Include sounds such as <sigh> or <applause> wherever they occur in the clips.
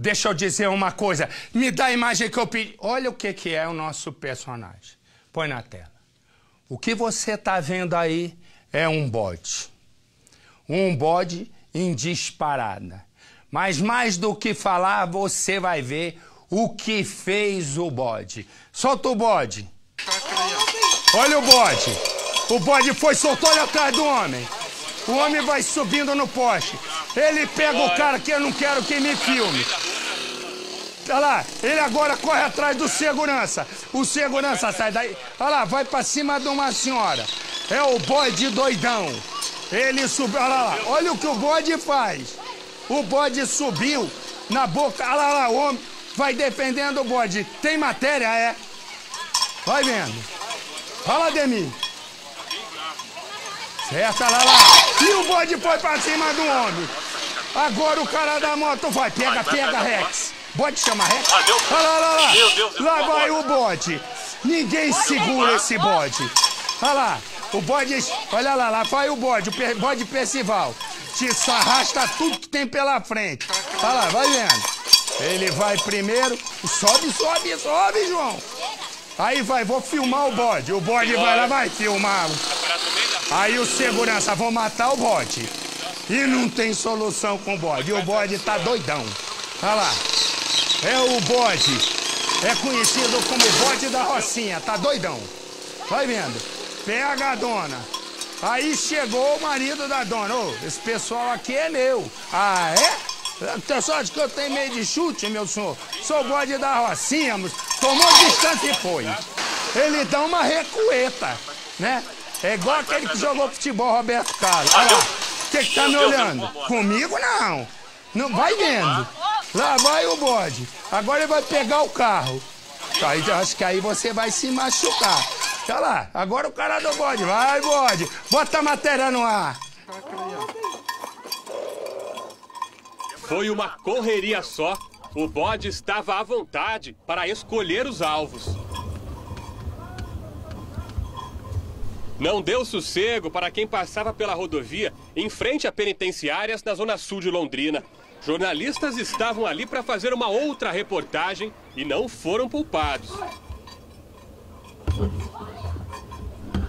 Deixa eu dizer uma coisa. Me dá a imagem que eu pedi. Olha o que, que é o nosso personagem. Põe na tela. O que você está vendo aí é um bode. Um bode em disparada. Mas mais do que falar, você vai ver o que fez o bode. Solta o bode. Olha o bode. O bode foi, olha atrás do homem. O homem vai subindo no poste. Ele pega o cara que eu não quero que me filme. Olha lá, ele agora corre atrás do segurança. O segurança sai daí. Olha lá, vai pra cima de uma senhora. É o bode doidão. Ele subiu. Olha lá, olha o que o bode faz. O bode subiu na boca. Olha lá, olha lá o homem vai defendendo o bode. Tem matéria, é? Vai vendo. Fala, Demi. Certo, olha lá. E o bode foi pra cima do homem. Agora o cara da moto vai. Pega, pega, Rex. Bode chama Rex. Olha lá, olha lá. Lá vai o bode. Ninguém segura esse bode. Olha lá. O bode. Olha lá, lá vai o bode. O bode Percival. Te arrasta tudo que tem pela frente. Olha lá, vai vendo. Ele vai primeiro. Sobe, sobe, sobe, João. Aí vai, vou filmar o bode. O bode vai lá, vai filmar. Aí o segurança, vou matar o bode. E não tem solução com o bode. O bode tá doidão. Olha lá. É o bode. É conhecido como bode da Rocinha. Tá doidão. Vai vendo. Pega a dona. Aí chegou o marido da dona. Ô, esse pessoal aqui é meu. Ah, é? Tem sorte que eu tenho meio de chute, meu senhor. Sou bode da Rocinha, mas tomou distância e foi. Ele dá uma recueta, né? É igual aquele que jogou futebol, Roberto Carlos. Olha lá. O que, tá me olhando? Comigo não. Não vai vendo. Lá vai o bode. Agora ele vai pegar o carro. Aí, acho que aí você vai se machucar. Olha lá, agora o cara do bode. Vai, bode. Bota a matéria no ar. Foi uma correria só. O bode estava à vontade para escolher os alvos. Não deu sossego para quem passava pela rodovia em frente a penitenciárias na zona sul de Londrina. Jornalistas estavam ali para fazer uma outra reportagem e não foram poupados.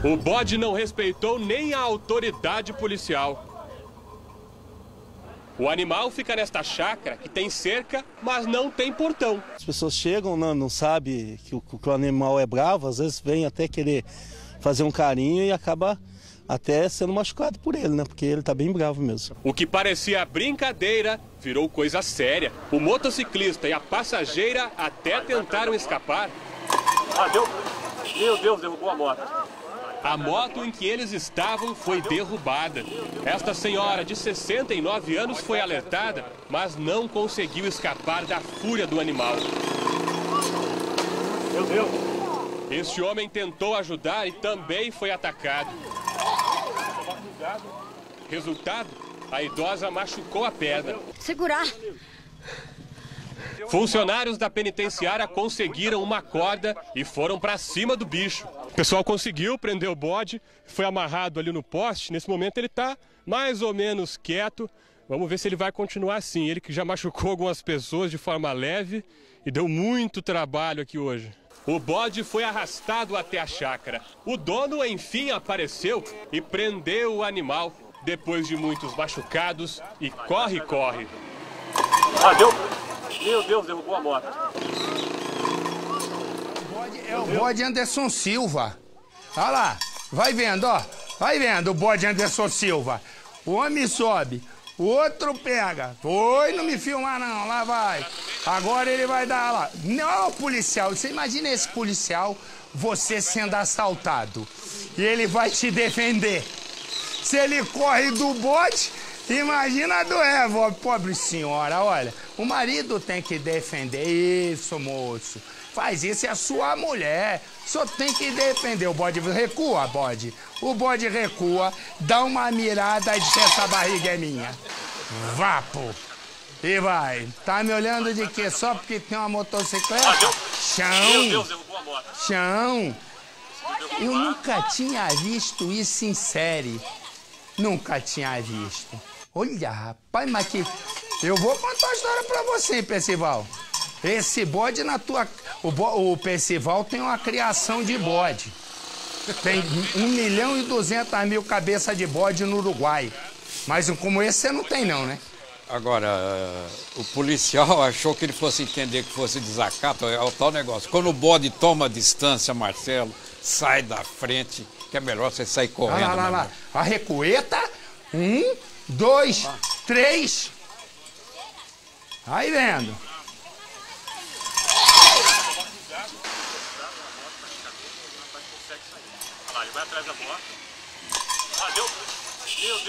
O bode não respeitou nem a autoridade policial. O animal fica nesta chácara que tem cerca, mas não tem portão. As pessoas chegam, não, não sabem que que o animal é bravo, às vezes vem até querer fazer um carinho e acaba até sendo machucado por ele, né? Porque ele tá bem bravo mesmo. O que parecia brincadeira virou coisa séria. O motociclista e a passageira até tentaram escapar. Ah, deu. Meu Deus, derrubou a moto. A moto em que eles estavam foi derrubada. Esta senhora de 69 anos foi alertada, mas não conseguiu escapar da fúria do animal. Meu Deus! Este homem tentou ajudar e também foi atacado. Resultado: a idosa machucou a perna. Segurar! Funcionários da penitenciária conseguiram uma corda e foram para cima do bicho. O pessoal conseguiu prender o bode, foi amarrado ali no poste. Nesse momento ele está mais ou menos quieto. Vamos ver se ele vai continuar assim. Ele que já machucou algumas pessoas de forma leve e deu muito trabalho aqui hoje. O bode foi arrastado até a chácara. O dono enfim apareceu e prendeu o animal depois de muitos machucados e corre, corre. Ah, deu. Meu Deus, derrubou a moto. É o bode Anderson Silva. Olha lá, vai vendo, ó. Vai vendo o bode Anderson Silva. O homem sobe, outro pega. Foi, não me filmar não, lá vai. Agora ele vai dar lá. Não, policial, você imagina esse policial, você sendo assaltado. E ele vai te defender. Se ele corre do bode, Imagina do Evo, pobre senhora, olha, o marido tem que defender isso, moço. Faz isso, é a sua mulher. Só tem que defender. O bode recua, bode. O bode recua, dá uma mirada e diz: essa barriga é minha. Vapo. E vai. Tá me olhando de quê? Só porque tem uma motocicleta? Chão. Chão. Eu nunca tinha visto isso em série. Nunca tinha visto. Olha, rapaz, mas que Eu vou contar uma história pra você, Percival. Esse bode na tua. O, bo... o Percival tem uma criação de bode. Tem 1 milhão e 200 mil cabeças de bode no Uruguai. Mas um como esse você não tem, não, né? Agora, o policial <laughs> achou que ele fosse entender que fosse desacato, é o tal negócio. Quando o bode toma distância, Marcelo, sai da frente, que é melhor você sair correndo. Olha lá, lá, lá. mesmo. A recueta. Um, dois, três. Aí vendo. Olha lá, ele vai atrás da moto. Ah, deu. Meu Deus.